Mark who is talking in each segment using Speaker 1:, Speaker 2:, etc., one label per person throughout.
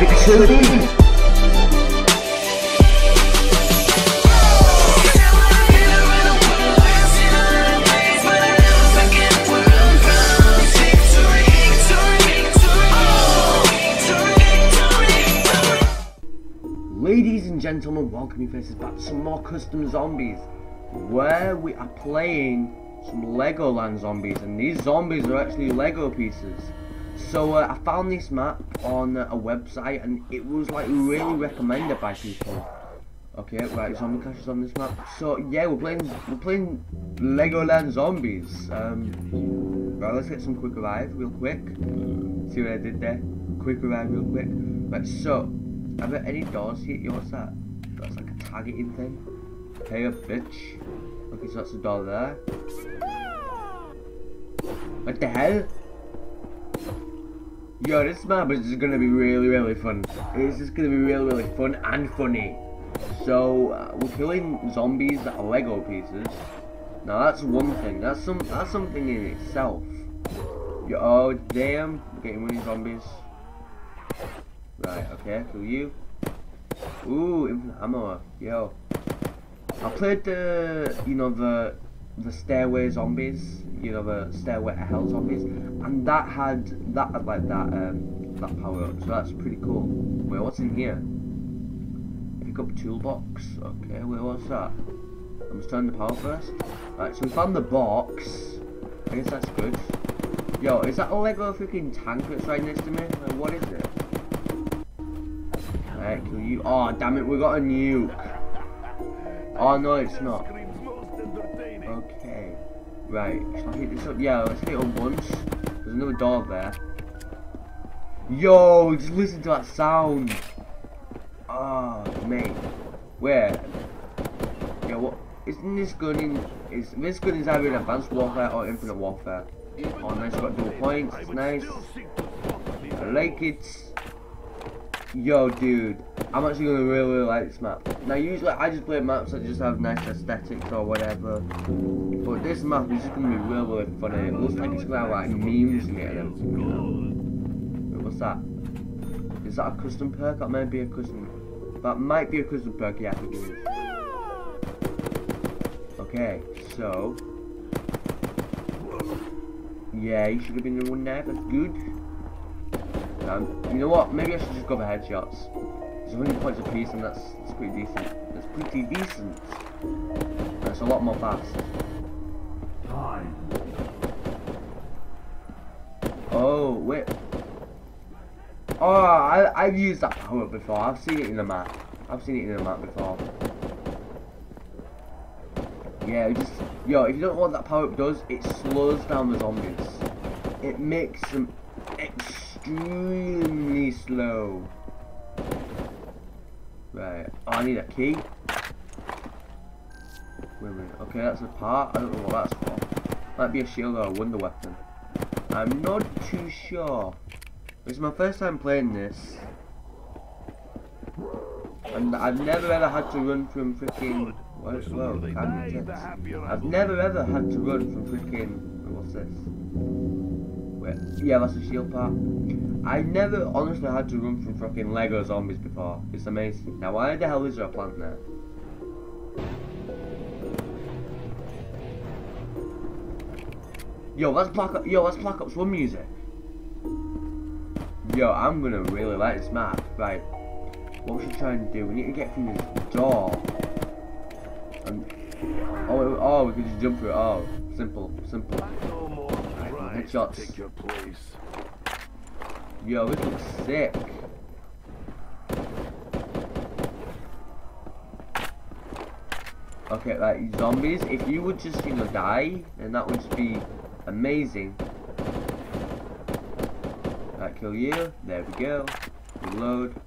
Speaker 1: Ladies and gentlemen, welcome you faces back to some more custom zombies where we are playing some Legoland zombies and these zombies are actually Lego pieces. So uh, I found this map on a website and it was like really recommended by people. Okay, right, zombie clashes on this map. So yeah, we're playing we're playing Legoland zombies. Um, right, let's get some quick revive real quick. See what I did there? Quick revive real quick. Right, so are there any doors here? Yo, what's that? That's like a targeting thing. Hey, a bitch. Okay, so that's a door there. What the hell? Yo, this map is just gonna be really, really fun. It's just gonna be really, really fun and funny. So uh, we're killing zombies that are Lego pieces. Now that's one thing. That's some. That's something in itself. Yo, oh damn! We're getting zombies. Right. Okay. Who you? Ooh, infinite ammo. Yo. I played the, you know, the the stairway zombies, you know, the stairway to hell zombies, and that had that had like that um that power up, so that's pretty cool. Wait, what's in here? Pick up toolbox. Okay, wait, what's that? I'm must turn the power first. Right, so we found the box. I guess that's good. Yo, is that a Lego freaking tank that's right next to me? Like, what is it? Right, kill you. Oh, damn it, we got a nuke. Oh, no, it's not. Right, shall I hit this up? Yeah, let's hit it once. There's another door there. Yo, just listen to that sound. Oh, mate. Where? Yeah, what? Isn't this gun in... Is, this gun is either in Advanced Warfare or Infinite Warfare. Oh, nice, got dual points. Nice. I like it. Yo, dude. I'm actually gonna really, really like this map. Now, usually I just play maps that just have nice aesthetics or whatever. But this map is just gonna be really, really funny. It looks like it's gonna have like memes in it what's that? Is that a custom perk? That might be a custom. That might be a custom perk. Yeah, I think it is. Okay, so. Yeah, you should have been in the one there. That's good. Um, you know what? Maybe I should just go for headshots. There's 100 points a piece, and that's, that's pretty decent. That's pretty decent. That's a lot more fast. Time. Oh, wait. Oh, I, I've used that power before. I've seen it in the map. I've seen it in the map before. Yeah, just yo. If you don't know what that power up does, it slows down the zombies. It makes them extremely slow. Right. Oh, I need a key. Wait a minute. Okay, that's a part. I don't know what that's for. Might be a shield or a wonder weapon. I'm not too sure. This is my first time playing this. And I've never ever had to run from freaking. What, whoa, I've never ever had to run from freaking. What's this? Wait, yeah, that's a shield part. I never honestly had to run from fucking Lego zombies before. It's amazing. Now, why the hell is there a plant there? Yo, let's Black up. Yo, let's Black Ops One music. Yo, I'm gonna really like this map. Right, what we should try and do? We need to get through this door. And oh, oh, we can just jump through it. Oh, simple, simple. Right, place. Yo, this looks sick. Okay, like zombies, if you would just, you know, die, then that would just be amazing. Right, kill you. There we go. Reload.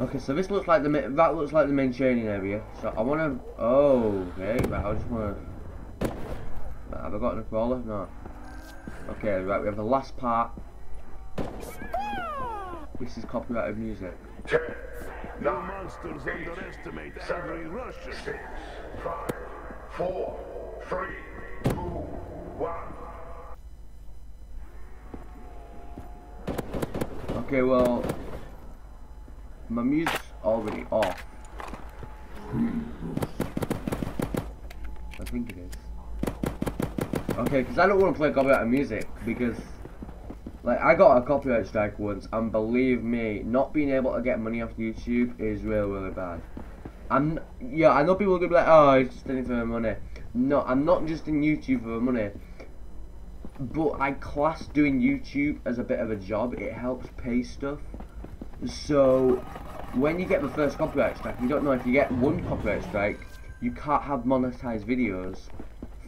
Speaker 1: Okay, so this looks like the that looks like the main training area. So I want to. Oh, okay. Right, I just want to. Right, have I got a crawler? No. Okay, right. We have the last part. This is copyrighted music.
Speaker 2: No monsters underestimate every Russian.
Speaker 3: Six, five, four, three, two, one.
Speaker 1: Okay, well, my music's already off. I think it is. Okay, because I don't want to play copyright music because, like, I got a copyright strike once, and believe me, not being able to get money off YouTube is really, really bad. I'm, yeah, I know people are gonna be like, oh, he's just in for money. No, I'm not just in YouTube for money. But I class doing YouTube as a bit of a job. It helps pay stuff. So, when you get the first copyright strike, you don't know if you get one copyright strike, you can't have monetized videos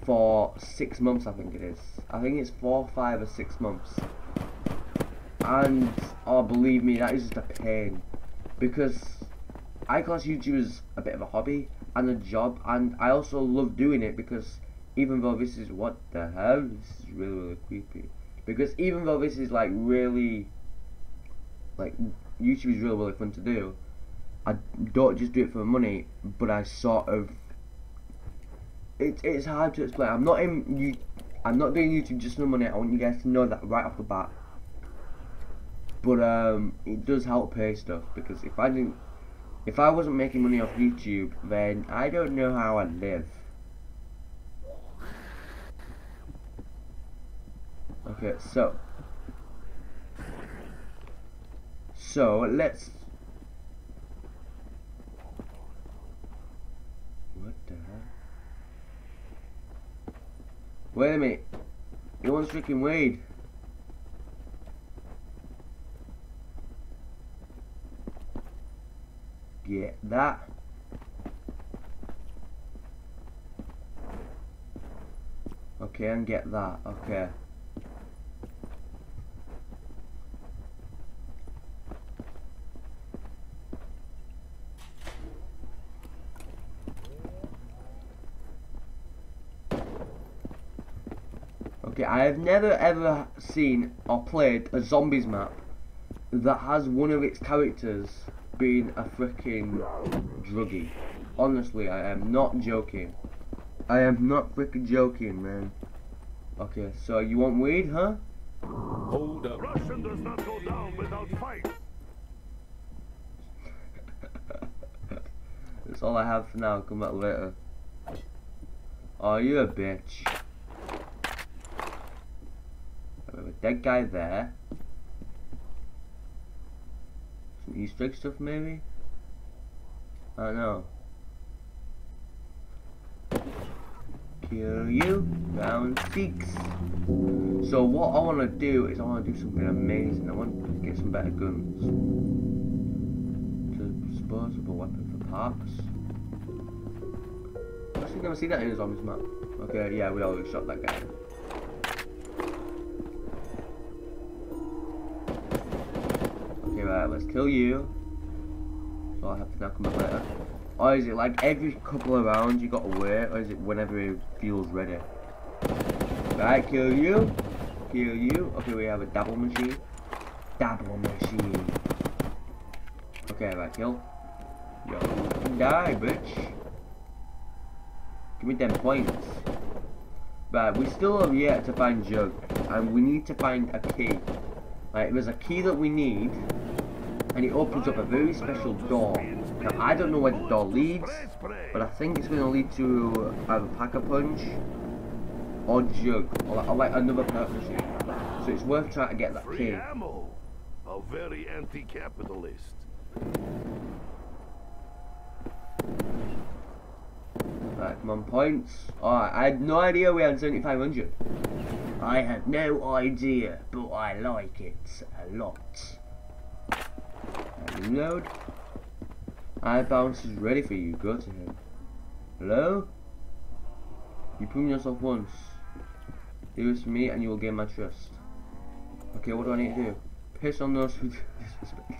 Speaker 1: for six months, I think it is. I think it's four, five, or six months. And, oh, believe me, that is just a pain. Because I class YouTube as a bit of a hobby and a job, and I also love doing it because even though this is what the hell, this is really really creepy. Because even though this is like really, like YouTube is really really fun to do, I don't just do it for money, but I sort of. It, it's hard to explain. I'm not in you. I'm not doing YouTube just for money. I want you guys to know that right off the bat. But um, it does help pay stuff because if I didn't if I wasn't making money off YouTube, then I don't know how I'd live. Okay, so. So, let's... What the hell? Wait a minute. You want freaking weed. get that. Okay, and get that. Okay. Okay, I have never ever seen or played a zombies map that has one of its characters being a freaking druggie. Honestly, I am not joking. I am not freaking joking, man. Okay, so you want weed, huh?
Speaker 2: Hold up. Russian does not go down without fight.
Speaker 1: That's all I have for now. Come back later. Oh, you a bitch. Dead guy there. Some Easter egg stuff, maybe? I don't know. Kill you. Round six. So what I want to do is I want to do something amazing. I want to get some better guns. Disposable weapon for parts. I actually, never seen that in a zombies map. Okay, yeah, we always shot that guy. Okay, right, let's kill you. So I have to knock him back later. Or is it like every couple of rounds you gotta wait, or is it whenever it feels ready? Right, kill you. Kill you. Okay, we have a double machine. Double machine. Okay, right, kill. Yo, die, bitch. Give me them points. Right, we still have yet to find Jug, and we need to find a key. Right, there's a key that we need, and it opens up a very special door. Now, I don't know where the door leads, but I think it's going to lead to either Pack-a-Punch or Jug, or, or like another machine. So it's worth trying to get that key.
Speaker 2: ammo. A very anti-capitalist.
Speaker 1: Right, come on, points. Alright, I had no idea we had 7,500. I had no idea, but I like it a lot. Reload. I bounce is ready for you. Go to him. Hello? You prove yourself once. Do this for me and you will gain my trust. Okay, what do I need to do? Piss on those who disrespect me.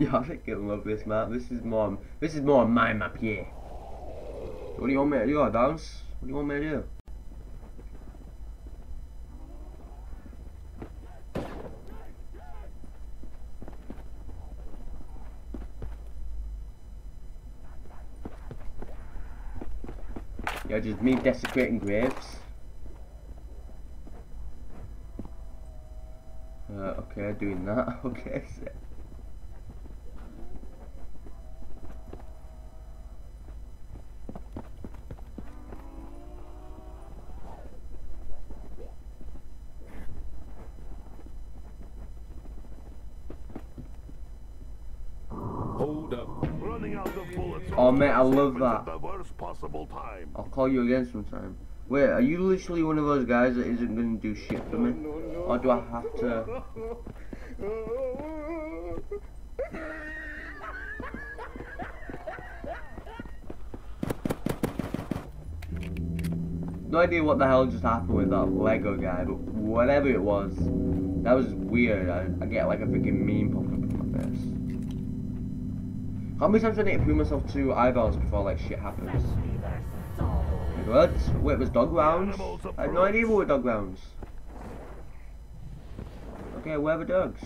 Speaker 1: yeah, I think I love this map. This is more this is more my map, yeah. What do you want me to do, I bounce? What do you want me to do? Yeah, just me desecrating graves. Uh, okay. Okay, doing that. Okay. Mate, I love that.
Speaker 2: The worst possible time.
Speaker 1: I'll call you again sometime. Wait, are you literally one of those guys that isn't gonna do shit for me? Or do I have to? No idea what the hell just happened with that Lego guy, but whatever it was, that was weird. I, I get like a freaking meme popping up in my face. How many times do I need to prove myself to eyeballs before like shit happens? What? Wait, it was dog rounds? I have no idea what were dog rounds. Okay, where are the dogs?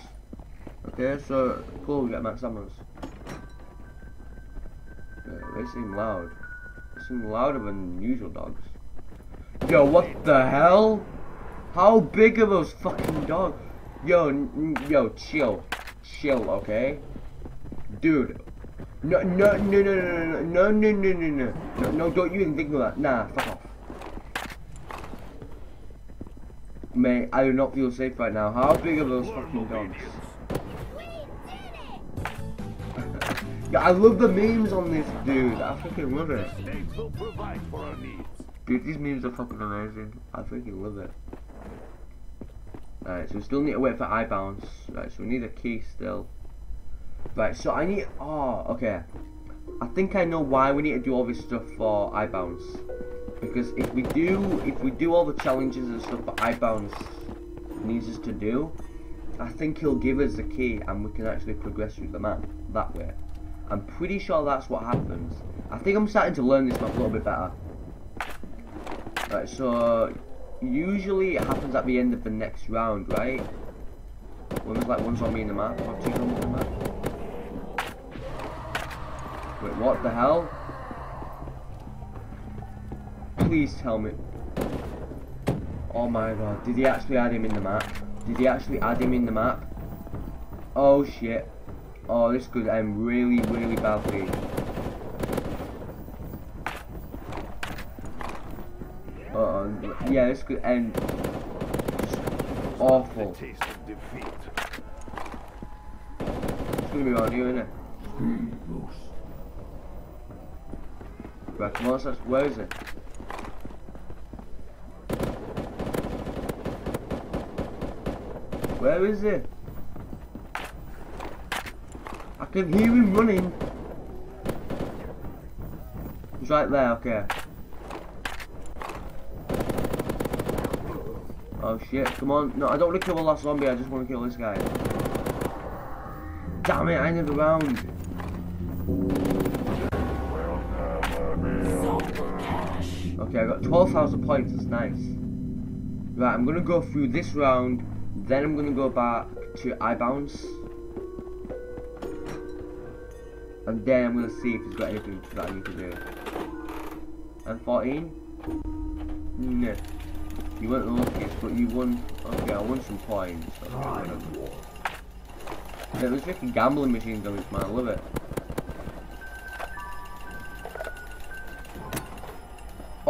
Speaker 1: Okay, so, cool, we got max summers. they seem loud. They seem louder than usual dogs. Yo, what the hell? How big are those fucking dogs? Yo, yo, chill. Chill, okay? Dude. No, no, no, no, no, no, no, no, no, no, no, no, no, don't you even think of that. Nah, fuck off. Mate, I do not feel safe right now. How big are those fucking dogs? Yeah, I love the memes on this, dude. I freaking love it.
Speaker 2: States will provide for our needs.
Speaker 1: Dude, these memes are fucking amazing. I freaking love it. Alright, so we still need to wait for eye bounce. Right, so we need a key still. Right, so I need. Oh, okay. I think I know why we need to do all this stuff for eye bounce. Because if we do, if we do all the challenges and stuff that bounce needs us to do, I think he'll give us the key and we can actually progress through the map that way. I'm pretty sure that's what happens. I think I'm starting to learn this map a little bit better. Right, so usually it happens at the end of the next round, right? When there's like one zombie in the map or two zombies in the map. Wait, what the hell? Please tell me. Oh my god, did he actually add him in the map? Did he actually add him in the map? Oh shit. Oh, this could end really, really badly. Uh oh, yeah, this could end awful.
Speaker 2: Taste of defeat.
Speaker 1: It's gonna be around here, isn't it? Where is it? Where is it? I can hear him running. He's right there, okay. Oh shit, come on. No, I don't want to kill the last zombie, I just want to kill this guy. Damn it, I ended the round. Okay, I got 12,000 points, that's nice. Right, I'm gonna go through this round, then I'm gonna go back to iBounce. And then I'm gonna see if he's got anything that I need to do. And 14? No. You weren't the luckiest, but you won. Okay, I won some points. Okay, whatever. Yeah, there's freaking gambling machines on this man, I love it.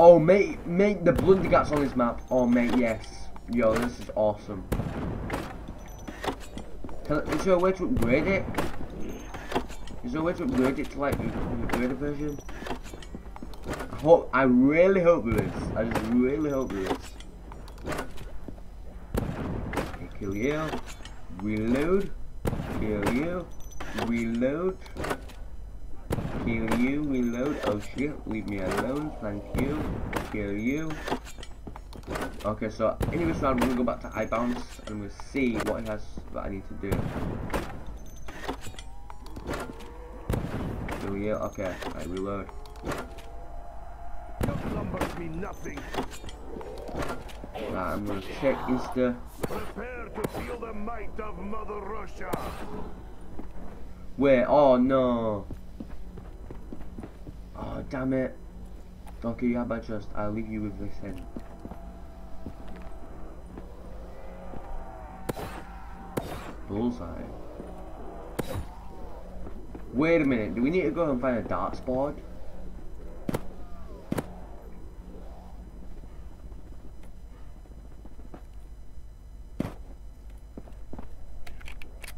Speaker 1: Oh mate, mate, the blundergats on this map. Oh mate, yes. Yo, this is awesome. Is there a way to upgrade it? Is there a way to upgrade it to like the upgraded version? I hope, I really hope there is. I just really hope there is. Okay, kill you. Reload. Kill you. Reload. Kill you, reload. Oh shit, leave me alone, thank you. Kill you. Okay, so this round, we're gonna go back to iBounce and we'll see what it has that I need to do. Kill you, okay, I reload.
Speaker 2: Numbers mean nothing.
Speaker 1: Right, I'm gonna check Insta.
Speaker 2: Prepare to feel the might of Mother Russia.
Speaker 1: Wait, oh no. Damn it. Okay, you have my trust. I'll leave you with this then. Bullseye. Wait a minute, do we need to go and find a darts board?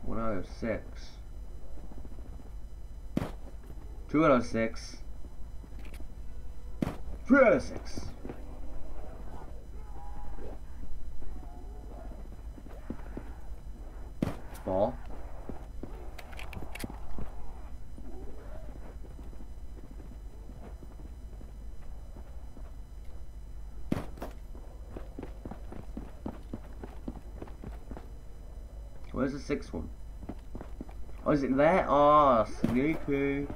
Speaker 1: One out of six. Two out of six. Three out of six. Four. Where's the sixth one? Oh, is it there? Oh, sneaky.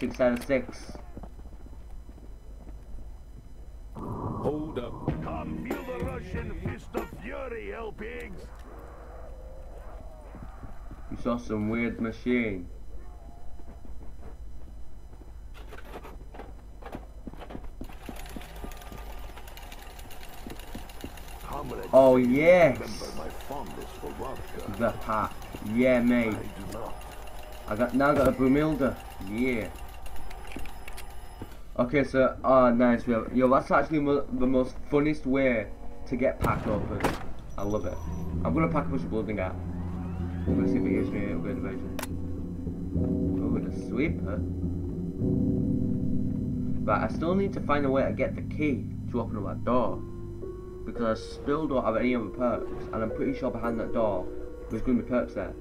Speaker 1: Six out of six. Saw some weird machine. Oh, yes. The pack. Yeah, mate.
Speaker 2: I do not.
Speaker 1: I got now got a Brumilda. Yeah. Okay, so oh nice. Yo, that's actually mo the most funniest way to get pack open. I love it. I'm gonna Pack-a-Punch of blooding out. I'm gonna see if it gives me a upgrade version. Oh, the sweeper. But I still need to find a way to get the key to open up that door. Because I still don't have any other perks, and I'm pretty sure behind that door there's gonna be perks there.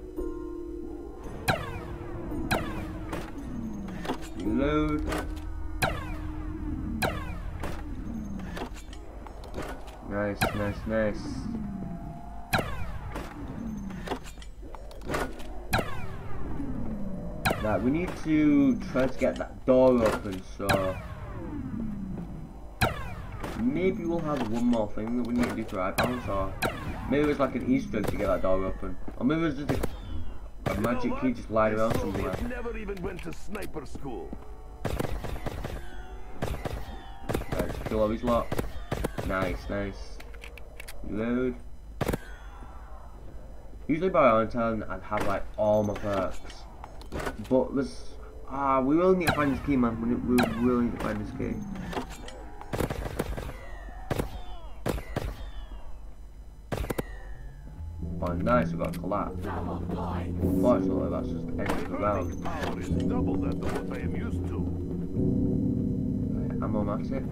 Speaker 1: Reload. Nice, nice, nice. Right, we need to try to get that door open, so maybe we'll have one more thing that we need to do for Ibounce, or maybe it's like an Easter egg to get that door open, or maybe it's just a, a
Speaker 2: You know
Speaker 1: magic key just lying around somewhere.
Speaker 2: Never even went to sniper school.
Speaker 1: Just kill all these lot. Nice, nice. Reload. Usually by Valentine I'd have like all my perks. But there's ah we really need to find this key man. We, we really need to find this key. Oh nice, we got a collapse. Unfortunately that's just the end of the round.
Speaker 2: Power is double that of what I am used to.
Speaker 1: Right, ammo-matic.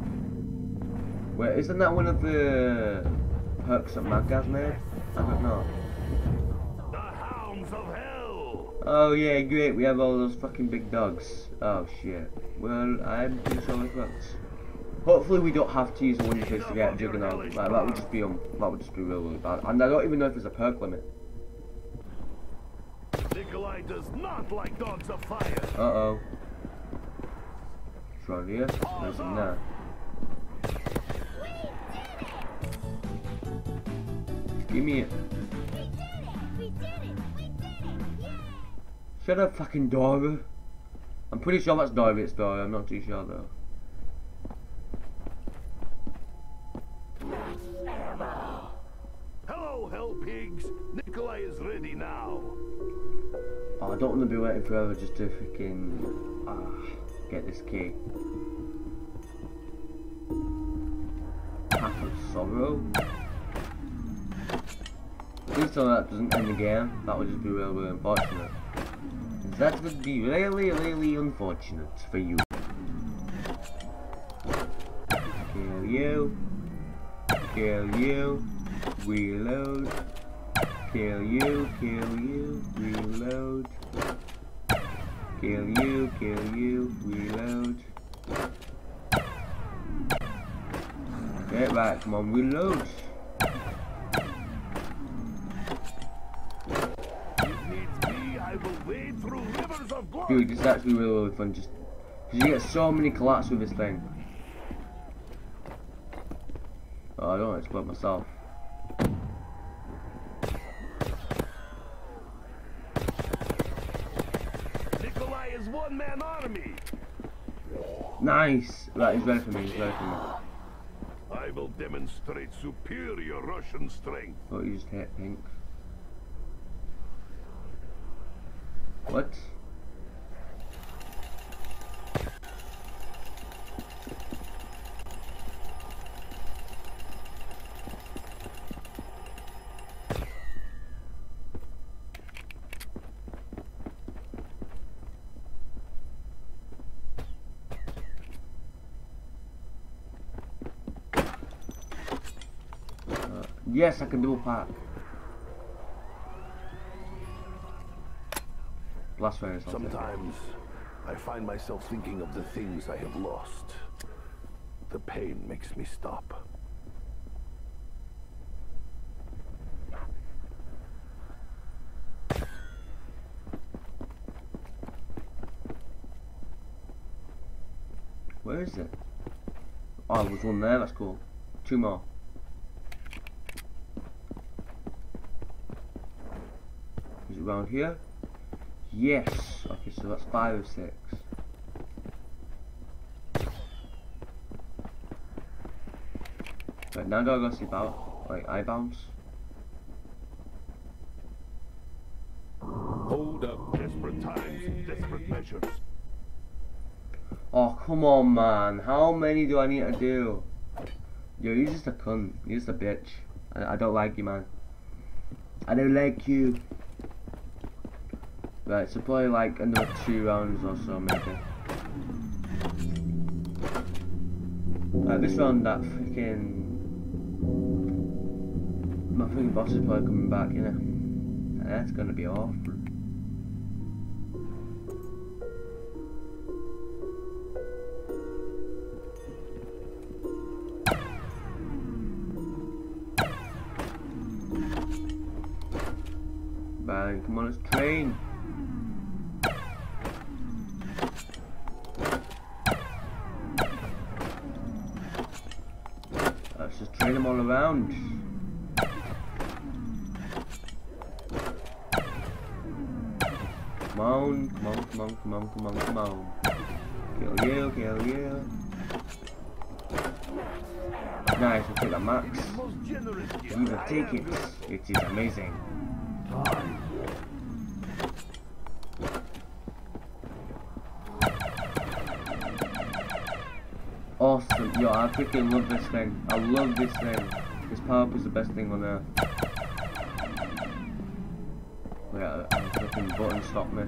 Speaker 1: Wait, isn't that one of the perks that Magaz made? I don't know. Oh yeah, great, we have all those fucking big dogs. Oh shit. Well, I'm pretty sure it works. Hopefully we don't have to use a wonder face to get Juggernaut. Like, that would just be um, that would just be really, really bad. And I don't even know if there's a perk limit.
Speaker 2: Nikolai does not like dogs of fire.
Speaker 1: Uh oh. It's around here. There's in there. Give me it. Shut up, fucking Dora. I'm pretty sure that's Dora story. I'm not too sure though.
Speaker 2: Hello, hell pigs. Nikolai is ready now.
Speaker 1: Oh, I don't want to be waiting forever just to freaking ah, get this key. Path of Sorrow. Please tell me that doesn't end the game. That would just be really, really unfortunate. That would be really, really unfortunate for you. Kill you. Kill you. Reload. Kill you, kill you, reload. Kill you, kill you, reload. Get back, come on, reload. Dude, is actually really, really fun. Just because you get so many collapse with this thing. Oh, I don't want to explode myself.
Speaker 2: Nikolai is one man army.
Speaker 1: Nice. That is ready for me. He's ready for me.
Speaker 2: I will demonstrate superior Russian strength.
Speaker 1: Oh, you just hit pink. What? Yes, I can double park. Blast furnace. I'll take it.
Speaker 2: Sometimes I find myself thinking of the things I have lost. The pain makes me stop.
Speaker 1: Where is it? Oh, was one there, that's cool. Two more. Is it around here? Yes! Okay, so that's five or six. Right, now I gotta go see about like I bounce.
Speaker 2: Hold up. Desperate times, desperate measures.
Speaker 1: Oh come on man, how many do I need to do? Yo, you're just a cunt. You're just a bitch. I, I don't like you man. I don't like you. Right, so probably like another two rounds or so maybe. Right, this round that freaking my freaking boss is probably coming back, you know. That's gonna be awful. Come on, let's train. Just train them all around. Come on, come on, come on, come on, come on, come on. Kill you, kill you. Nice, we'll take that max. You take it. It is amazing. Freaking love this thing. I love this thing. This up is the best thing on earth. Wait, I, I freaking button stop me.